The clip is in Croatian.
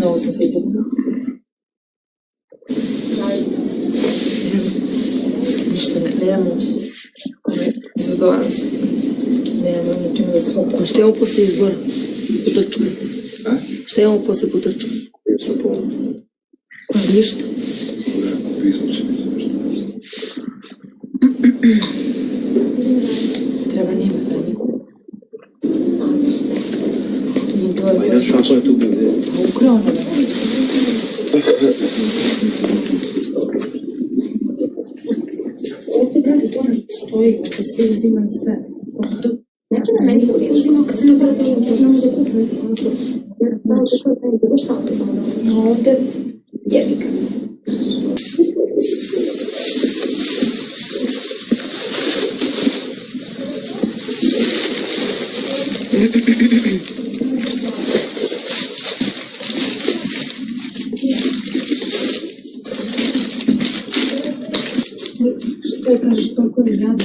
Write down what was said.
Novo sam se Ništa ne, nemamo zadovoljan sam. ne, ono, šta imamo posle izbora? Potrčka. A? Šta imamo posle potrčka? Nisam pomno. Ništa. Ne, pismo će ne nešto. To je inače, ako je tu to. Je. Ovdje, brate, to ne postoji, ovdje svi uzimaju sve. Ovdje, Neki na meni niko kod ti uzima kad se nabira državu, možemo da kupimo ono što. Da, to što je bilo šta to samo da No ovdje, jebika. Što je kažeš, toliko je jadno.